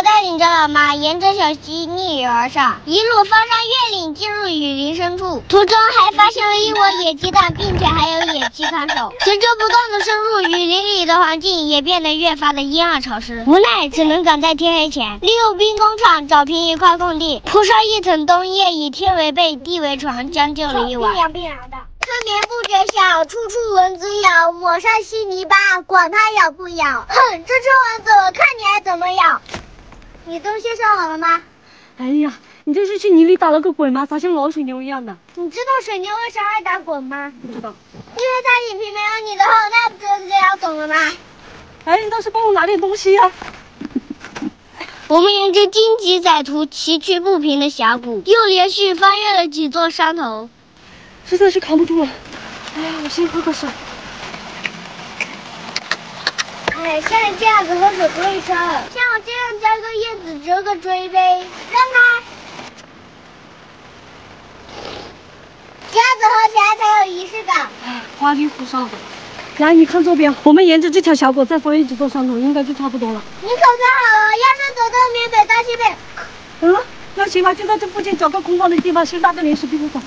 头带领着老妈沿着小溪逆流而上，一路翻山越岭，进入雨林深处。途中还发现了一窝野鸡蛋，并且还有野鸡看守。随着不断的深入，雨林里的环境也变得越发的阴暗潮湿。无奈只能赶在天黑前，利用兵工厂找平一块空地，铺上一层冬叶，以天为被，地为床，将就了一晚。冰凉冰凉的。春眠不觉晓，处处蚊子咬。抹上稀泥巴，管它咬不咬。哼，这只蚊子，我看你还怎么咬。你东西收好了吗？哎呀，你这是去泥里打了个滚吗？咋像老水牛一样的？你知道水牛为啥爱打滚吗？不知道。因为它眼皮没有你的厚，那不就这样懂了吗？哎，你倒是帮我拿点东西呀。我们沿着荆棘窄途、崎岖不平的峡谷，又连续翻越了几座山头。实在是扛不住了，哎呀，我先喝口水。哎，像你这样子喝水不卫生，像我这样摘个叶子折个锥呗。让开，这样子喝起来才有仪式感。哎，花里胡哨的。来，你看这边，我们沿着这条小狗再翻越几座山头，应该就差不多了。你可算好了，要是走到缅北大西北，嗯，那行吧，就在这附近找个空旷的地方，先搭个临时庇护所。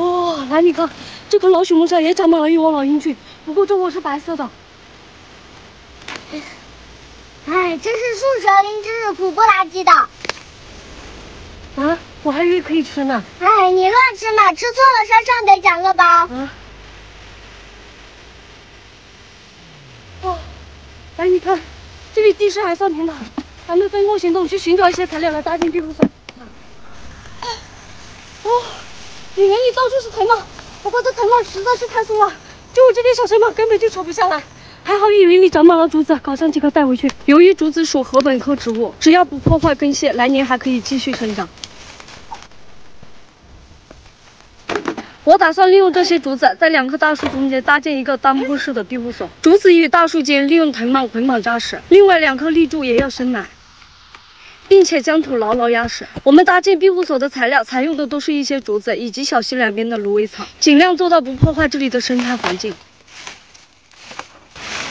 哇，来你看，这棵老朽木上也长满了一窝老鹰菌，不过这窝是白色的。哎，这是树蛇灵芝，苦不拉几的。啊，我还以为可以吃呢。哎，你乱吃嘛，吃错了山上得长个包。啊。哇，哎你看，这里地势还算平坦，咱们分工行动，去寻找一些材料来搭建庇护所。哦。里面里到处是藤蔓，不过这藤蔓实在是太粗了，就我这点小身板根本就扯不下来。还好雨林里长满了竹子，搞上几棵带回去。由于竹子属禾本科植物，只要不破坏根系，来年还可以继续生长。我打算利用这些竹子，在两棵大树中间搭建一个单铺式的庇护所。竹子与大树间利用藤蔓捆绑扎实，另外两棵立柱也要深埋。并且将土牢牢压实。我们搭建庇护所的材料采用的都是一些竹子以及小溪两边的芦苇草，尽量做到不破坏这里的生态环境。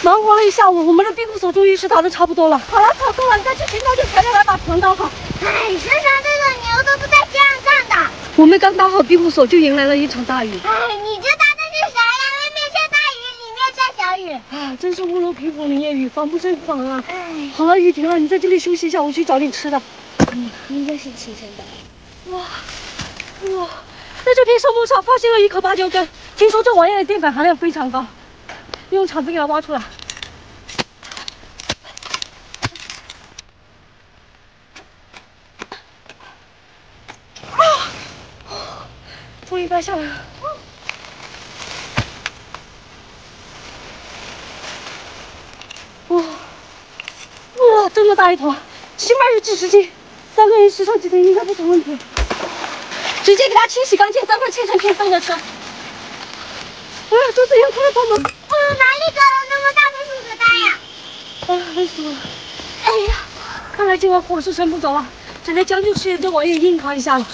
忙活了一下午，我们的庇护所终于是搭的差不多了。好了，草够了，你再去寻找点材料来把床搭好。哎，身上这个牛都不带这样干的。我们刚搭好庇护所，就迎来了一场大雨。哎，你这搭的是啥呀？外面下大雨，里面下小雨。啊，真是屋漏偏逢连夜雨，防不胜防啊。哎，好了，雨停了，你在这里休息一下，我去找点吃的。嗯，应该是清晨的。哇哇，在这片树木上发现了一颗芭蕉根，听说这玩意的淀粉含量非常高，用铲子给它挖出来。啊！终于掰下来了。哇哇，这么大一坨，起码有几十斤，三个人吃上几天应该不成问题。直接给它清洗干净，待会切成片分着吃。哎，竹子要快来帮忙！我哪里找了那么大的树枝搭呀？哎，累死我了！哎呀，看来今晚火是生不着了，只能将就吃点这玩意硬扛一下了。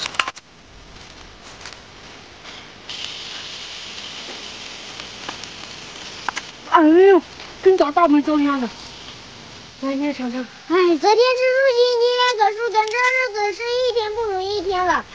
哎呦，跟砸大笨钟一样的。来，你也尝尝。哎，昨天是树心，今天可树根，这日子是一天不如一天了。